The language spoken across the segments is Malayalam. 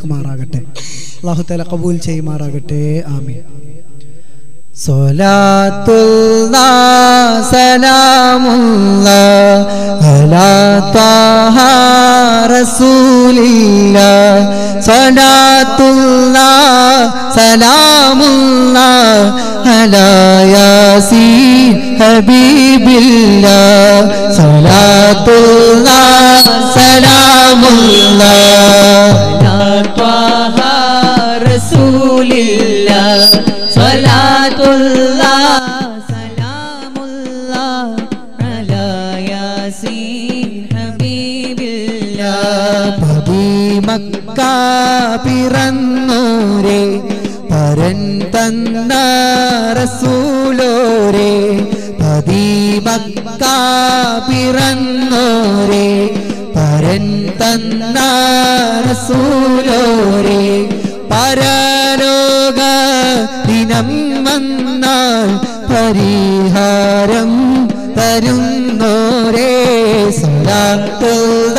സ്വീകരിക്കുമാറാകട്ടെ അള്ളാഹു തല കബൂൽ ചെയ്യുമാറാകട്ടെ. ആമി സ്വലാത്തുല്ലാ സലാമുല്ലാ അലാ ത്വാഹ റസൂലില്ലാ സ്വലാത്തുല്ലാ സലാമുല്ലാ അലാ യാസീൻ ഹബീബില്ലാ സ്വലാത്തുല്ലാ സലാമുല്ലാ طه رسول الله صلاة الله سلام الله على ياسين حبيب الله മക്ക പിറന്നോരെ പരൻ തന്ന റസൂലോരെ പതിമക്ക പിറന്നോരെ പരൻ തന്ന റസൂലോരെ പരലോക ദിനം വന്നാൽ പരിഹാരം തരുന്നോരേ. സലാത്തുള്ള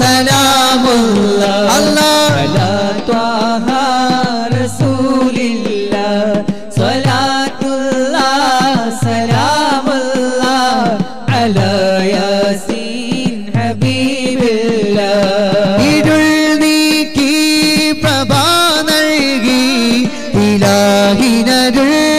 സലാമുള്ള അല്ലാഹ് إلهي ندر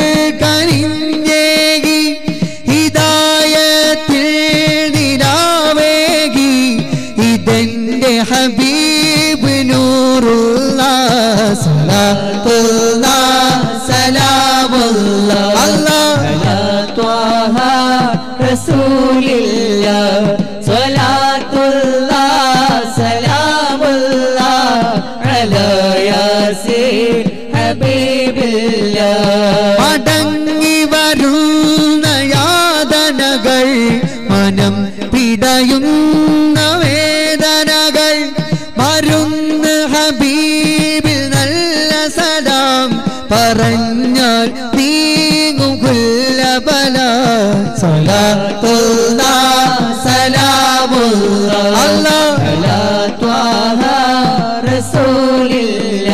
പറഞ്ഞാൽ നീങ്ങുകുല്ലബല സലാത്തുള്ള റസൂലില്ല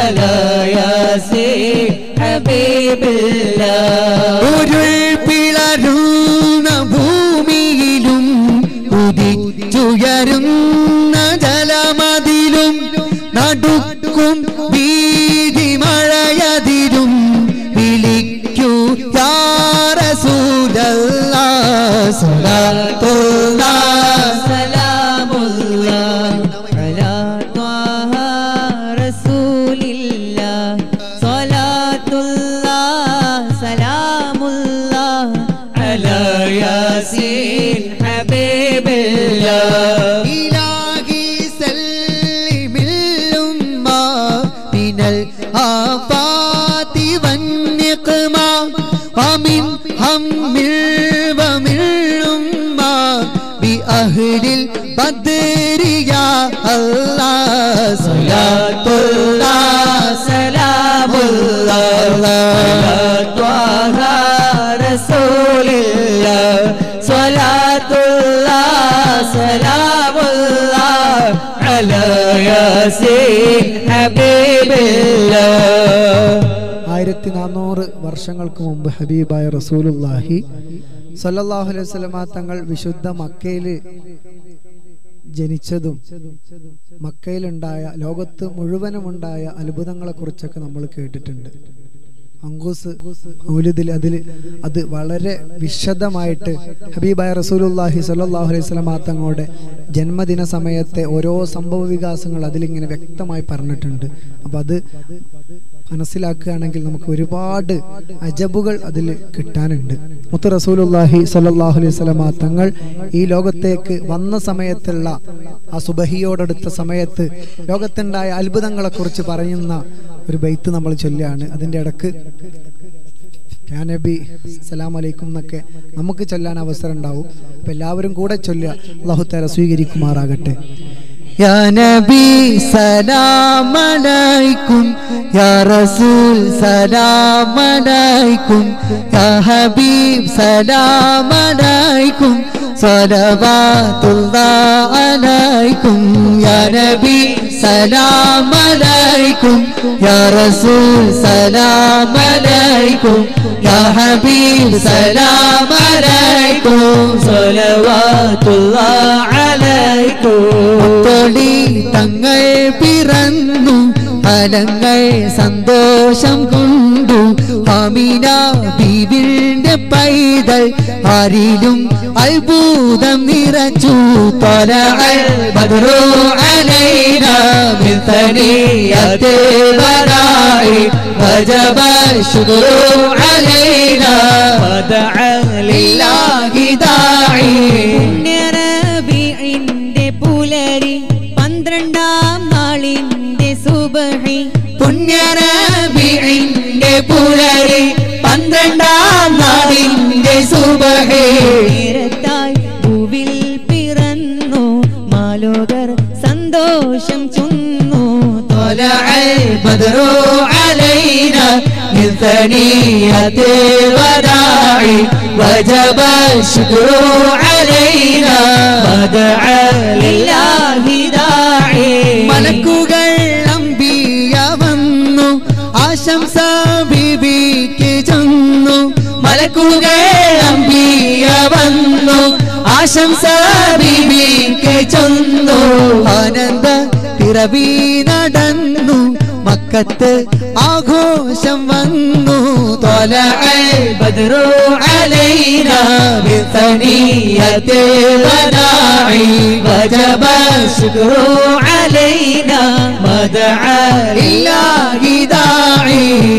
അലയാസി ഹബീബില്ല ഭൂമിയിലും ഉദിച്ചുയരും. ومن هم ومن അഹ്ലിൽ ബദരിയ ആയിരത്തി നാനൂറ് വർഷങ്ങൾക്ക് മുമ്പ് ഹബീബായ റസൂലുല്ലാഹി സല്ലല്ലാഹു അലൈഹി സ്വലമ തങ്ങൾ വിശുദ്ധ മക്കയിൽ ജനിച്ചതും മക്കയിലുണ്ടായ ലോകത്ത് മുഴുവനുമുണ്ടായ അത്ഭുതങ്ങളെ കുറിച്ചൊക്കെ നമ്മൾ കേട്ടിട്ടുണ്ട്. അങ്കൂസ് മൗലിദിൽ അതിൽ അത് വളരെ വിശദമായിട്ട് ഹബീബായ റസൂലുല്ലാഹി സല്ലാഹു അലൈഹി വസല്ലമ തങ്ങളുടെ ജന്മദിന സമയത്തെ ഓരോ സംഭവ വികാസങ്ങൾ അതിലിങ്ങനെ വ്യക്തമായി പറഞ്ഞിട്ടുണ്ട്. അപ്പം അത് മനസ്സിലാക്കുകയാണെങ്കിൽ നമുക്ക് ഒരുപാട് അജബുകൾ അതിൽ കിട്ടാനുണ്ട്. മുത്ത റസൂലുല്ലാഹി സല്ലാഹു അലൈഹി വസല്ലമ തങ്ങൾ ഈ ലോകത്തേക്ക് വന്ന സമയത്തുള്ള ആ സുബഹിയോടടുത്ത സമയത്ത് ലോകത്തുണ്ടായ അത്ഭുതങ്ങളെ കുറിച്ച് പറയുന്ന ഒരു ബൈത്ത് നമ്മൾ ചൊല്ലുകയാണ്. അതിന്റെ ഇടയ്ക്ക് യാ നബി സലാം അലൈക്കും എന്നൊക്കെ നമുക്ക് ചൊല്ലാൻ അവസരം ഉണ്ടാവും. അപ്പം എല്ലാവരും കൂടെ ചൊല്ലുക. അള്ളാഹു താല സ്വീകരിക്കുമാറാകട്ടെ. يا نبي سلام عليكم. يا رسول سلام عليكم. يا حبيب سلام عليكم. صلوات عليكم. يا نبي സലാമലൈക്കും. യാ റസൂൽ സലാമലൈക്കും. യാ ഹബീബ് സലാമലൈക്കും. സ്വലവാത്തുല്ലാഹി അലൈക്കും. തങ്ങൾ പിറന്നു. ഫലങ്ങൾ സന്തോഷം കൊണ്ടു. അമീന ബീവിന്റെ പൈതൽ ആരിലും അത്ഭുതം നിറച്ചു തൊല ബദറു അലൈന من ثنية البراء وجب الشكر علينا ودعا لله داعي പുണ്യറബീഇന്റെ പുലരി പന്ത്രണ്ടാം നാളിന്റെ സുബഹി പുണ്യരബിന്റെ പുലരി പന്ത്രണ്ടാം നാടിന്റെ സുബഹേ البدر علينا من ثنية الوداع وجب الشكر علينا ودعا لله داعي മലക്കുകൾ അമ്പിയ വന്നു ആശംസ ബീബിക്ക് ചെന്നു മലക്കുകൾ അമ്പിയ വന്നു ആശംസ ബീബിക്ക് ചെന്നു ആനന്ദ പിറവി നടന്നു കത്ത് ആഘോഷം വന്നു.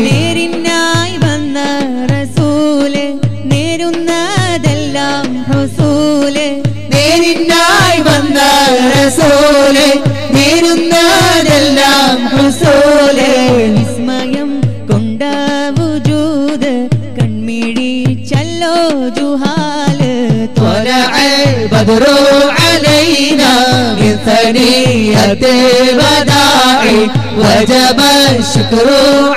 നേരിന്നായി വന്ന റസൂൽ നേരുന്നതെല്ലാം റസൂൽ. നേരിന്നായി വന്ന റസൂൽ البدر علينا من ثنية الوداع وجب الشكر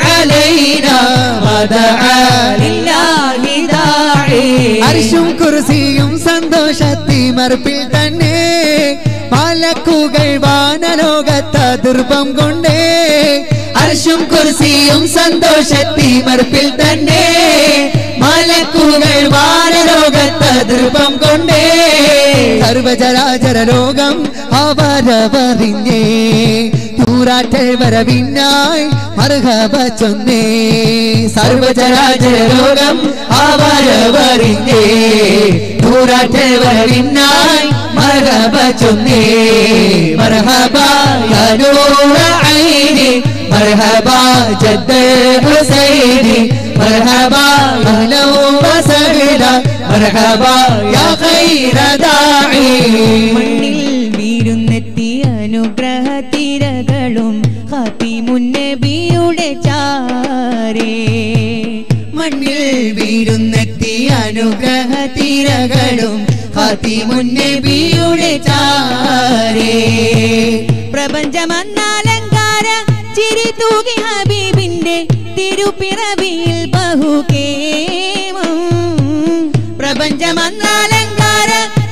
علينا ودعا لله داعي അർഷും കുർസിയും സന്തോഷത്തിമർപ്പിൽ തന്നെ മലക്കുകൾ വാനലോകത്ത് ദുർഭം കൊണ്ടേ അർഷും കുർസിയും സന്തോഷത്തിമർപ്പിൽ തന്നെ മലക്കുകൾ വാനലോകത്ത് ദൃപം കൊണ്ടേ സർവചരാചര ലോകം അവരവറിഞ്ഞേ. തൂറാറ്റൽ വരവിനായി മറുഹബ ചൊന്നേ. സർവചരാചര അവരവറിഞ്ഞേ. വരവിനായി ചൊന്നേ. മർഹബ തനൂറ ഐനി മർഹബ ഹുസൈനി മർഹബ അഹ്ലോ മർഹബ യാ ഖൈറ ദാഇ. മണ്ണിൽ വീരുന്നെത്തി അനുഗ്രഹ തിരകളും ഖാതിമുന്നബിയുടെ ചാരേ. മണ്ണിൽ വീരുന്നെത്തി അനുഗ്രഹ തിരകളും ഖാതിമുന്നബിയുടെ ചാരേ. പ്രപഞ്ചമന്നാലങ്കാര ചിരി തൂകി ഹബീബിന്റെ തിരുപ്പിറവിയിൽ പ്രപഞ്ചമന്നാലങ്കാര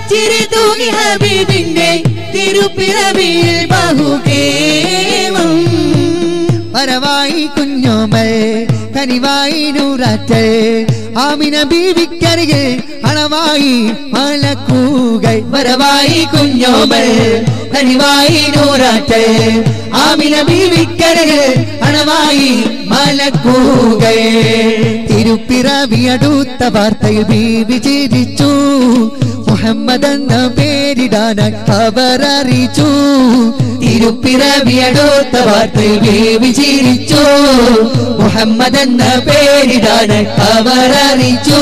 ചിരി തൂങ്ങി ഹബീബിന്റെ തിരുപ്പിറവിയിൽ ബഹുകേമം പരവായി കുഞ്ഞോമൽ കനിവായി നൂറാറ്റൽ ആമിന ബീവിക്കരികിൽ അളവായി മലക്കൂകൾ വരവായി കുഞ്ഞോമൽ കനിവായി നൂറാറ്റൽ ആമിന ബീവിക്കരികിൽ അളവായി മലക്കൂകൾ തിരുപ്പിറവിയടുത്ത വാർത്തയിൽ ബീവി ചിരിച്ചു മുഹമ്മദ് എന്ന പേരിടാനായി അവർ അറിയിച്ചു തിരുപ്പിറവിയടുത്ത വാർത്തയിൽ ബീവി ചിരിച്ചു മുഹമ്മദ് എന്ന പേരിടാനായി അവർ അറിയിച്ചു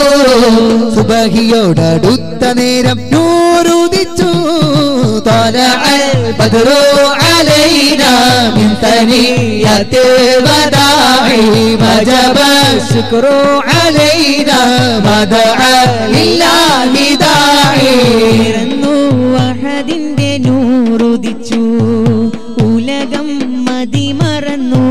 സുബഹിയോടടുത്ത നേരം നൂറുദിച്ചു طلع البدر علينا من ثنية الوداع وجب الشكر علينا مدعا لله داعي പിറന്നു വഹദിന്റെ നൂറുദിച്ചു ഉലകം മതിമറന്നു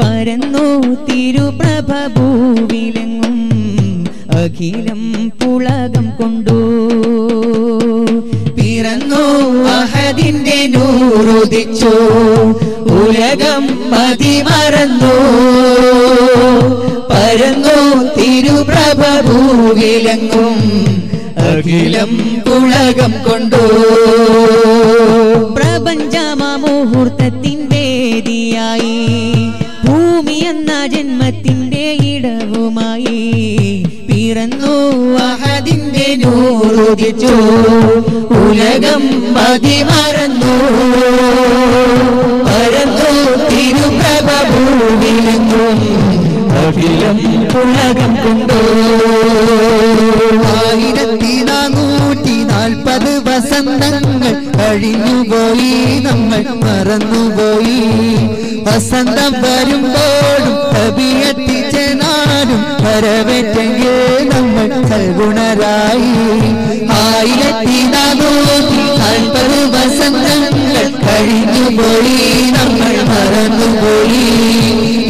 പരന്നു തിരുപ്രഭ ഭൂവിലെങ്ങും അഖിലം പുളകം കൊണ്ടു നൂറുദിച്ചു. ഉലകം മതിമറന്നു പരന്നു തിരുപ്രഭഭൂവിലെങ്ങും അഖിലം പുളകം കൊണ്ടു. പ്രപഞ്ചമ മുഹൂർത്തത്തിന്റെ ദിയായി ഭൂമി എന്ന ജന്മത്തിന്റെ ഇടവുമായി പിറന്നു അഹദിന്റെ നൂറുദിച്ചു ഉലകം മതി മറന്നു പരന്നു തിരുപ്രഭഭൂവിലെങ്ങും അഖിലം പുലകം കൊണ്ടു. ആയിരത്തി നാനൂറ്റി നാൽപ്പത് വസന്തങ്ങൾ കഴിഞ്ഞുപോയി. നമ്മൾ മറന്നുപോയി. വസന്തം വരുമ്പോഴും കവിയെത്തിച്ചെന്നാലും വരവേറ്റെങ്കിൽ നമ്മൾ സൽഗുണരായി. ആയിരത്തി നാനൂറ്റി നാൽപ്പത് വസന്തങ്ങൾ കഴിഞ്ഞുപോയി നമ്മൾ മറന്നുപോയി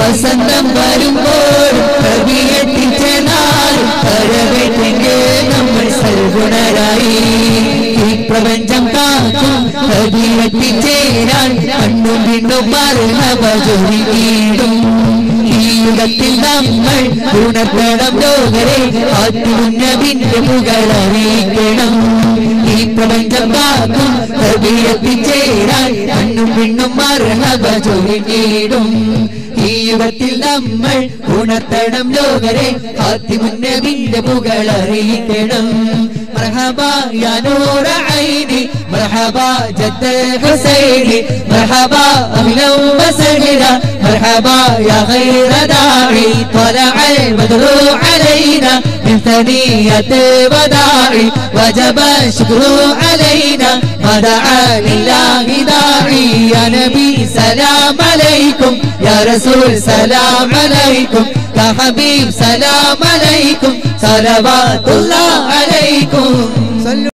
വസന്തം വരുമ്പോഴും കവിയെത്തിച്ചെന്നാലും വരവേറ്റെങ്കിൽ നമ്മൾ സൽഗുണരായി. ഈ പ്രപഞ്ചം കാക്കും കവിയെത്തിച്ചേരാൻ കണ്ണും വീണ്ടും ഈ യുഗത്തിൽ നമ്മൾ ഗുണത്തോളം ലോകരെ ആത്മനബിന്റെ പുകൾ ഈ പ്രപഞ്ചം പ്രവീരത്തിച്ചേരാൻ കണ്ണും പിണ്ണും മരണവ ചൊരിഞ്ഞിടും ഈ യുഗത്തിൽ നമ്മൾ ഉണർത്തണം ലോകരെ ആത്മനബിന്റെ പുകൾ അറിയിക്കണം مرحبا جد الحسين مرحبا أهلا وسهلا مرحبا يا غير داعي طلع البدر علينا من ثنية الوداع وجب الشكر علينا ما دعا لله داعي يا نبي سلام عليكم يا رسول سلام عليكم يا حبيب سلام عليكم صلوات الله عليكم.